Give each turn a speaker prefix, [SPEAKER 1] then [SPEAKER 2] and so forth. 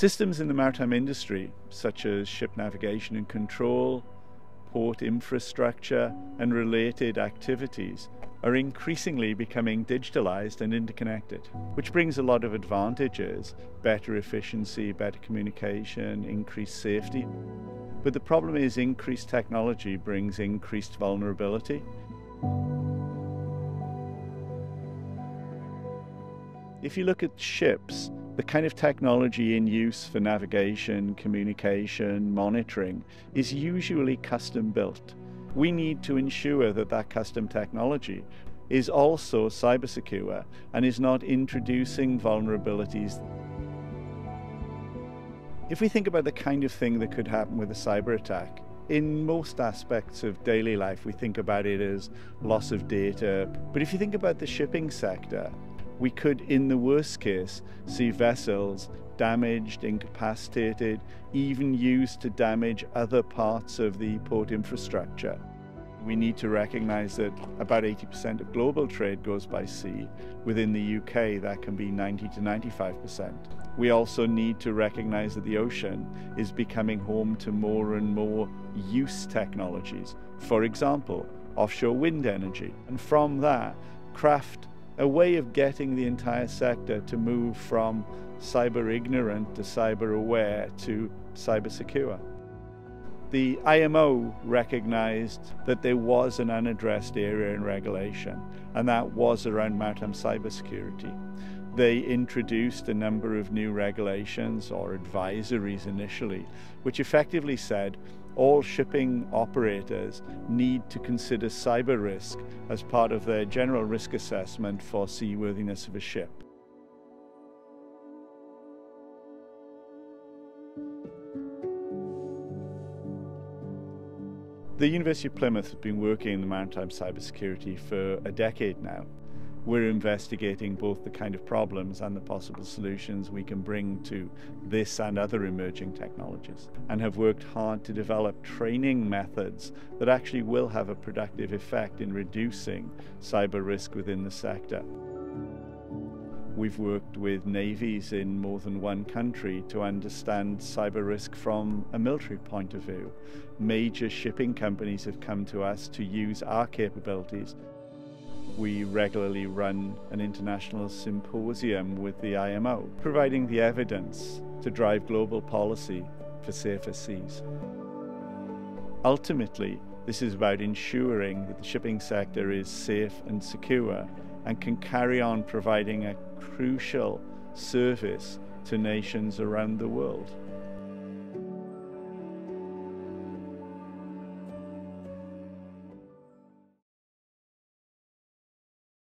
[SPEAKER 1] Systems in the maritime industry, such as ship navigation and control, port infrastructure, and related activities, are increasingly becoming digitalized and interconnected, which brings a lot of advantages better efficiency, better communication, increased safety. But the problem is, increased technology brings increased vulnerability. If you look at ships, the kind of technology in use for navigation, communication, monitoring is usually custom built. We need to ensure that that custom technology is also cyber secure and is not introducing vulnerabilities. If we think about the kind of thing that could happen with a cyber attack, in most aspects of daily life, we think about it as loss of data. But if you think about the shipping sector, we could, in the worst case, see vessels damaged, incapacitated, even used to damage other parts of the port infrastructure. We need to recognize that about 80% of global trade goes by sea. Within the UK, that can be 90 to 95%. We also need to recognize that the ocean is becoming home to more and more use technologies. For example, offshore wind energy. And from that, craft a way of getting the entire sector to move from cyber ignorant to cyber aware to cyber secure. The IMO recognized that there was an unaddressed area in regulation, and that was around maritime cybersecurity. They introduced a number of new regulations or advisories initially, which effectively said all shipping operators need to consider cyber risk as part of their general risk assessment for seaworthiness of a ship. The University of Plymouth has been working in the maritime cybersecurity for a decade now we're investigating both the kind of problems and the possible solutions we can bring to this and other emerging technologies, and have worked hard to develop training methods that actually will have a productive effect in reducing cyber risk within the sector. We've worked with navies in more than one country to understand cyber risk from a military point of view. Major shipping companies have come to us to use our capabilities we regularly run an international symposium with the IMO, providing the evidence to drive global policy for safer seas. Ultimately, this is about ensuring that the shipping sector is safe and secure and can carry on providing a crucial service to nations around the world.